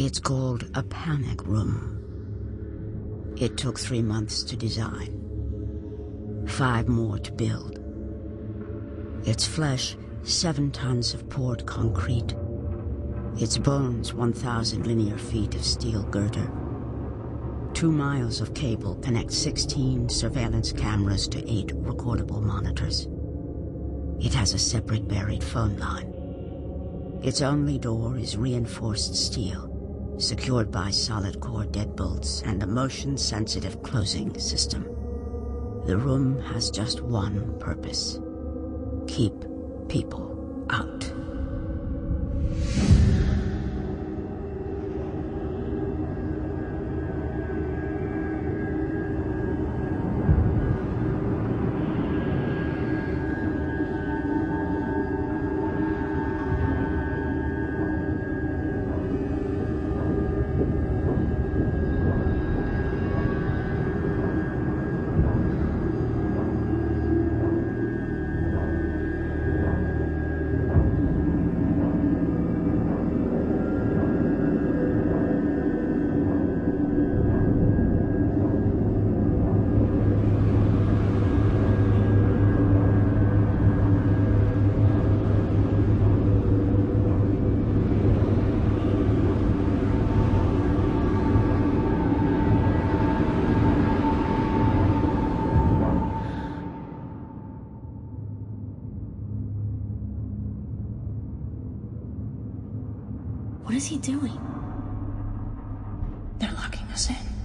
It's called a panic room. It took three months to design. Five more to build. Its flesh, seven tons of poured concrete. Its bones, 1,000 linear feet of steel girder. Two miles of cable connect 16 surveillance cameras to eight recordable monitors. It has a separate buried phone line. Its only door is reinforced steel, secured by solid core deadbolts and a motion-sensitive closing system. The room has just one purpose. Keep people What is he doing? They're locking us in.